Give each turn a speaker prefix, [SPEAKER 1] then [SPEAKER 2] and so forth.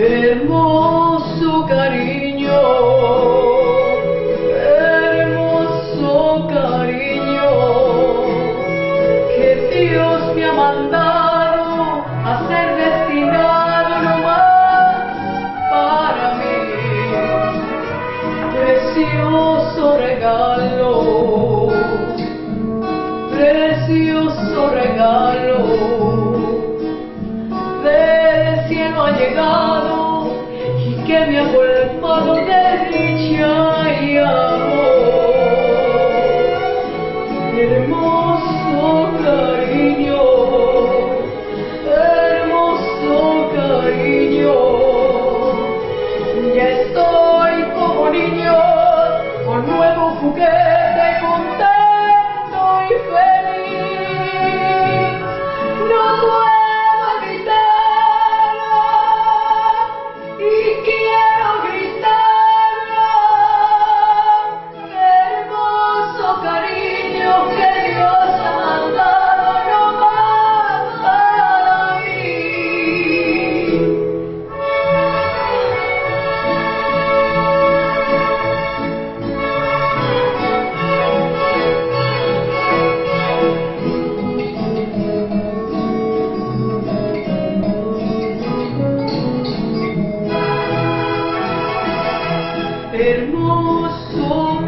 [SPEAKER 1] hermoso cariño, hermoso cariño, que Dios me ha mandado a ser destinado nomás para mí, precioso regalo, precioso regalo. Ha colmado hermoso